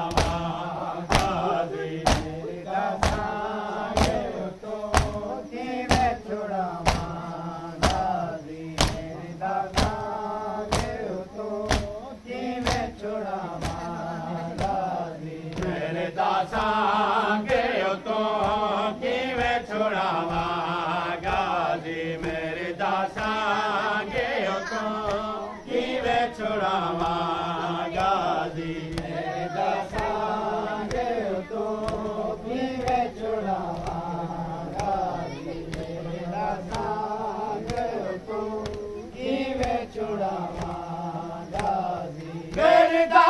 Rama. Saturday.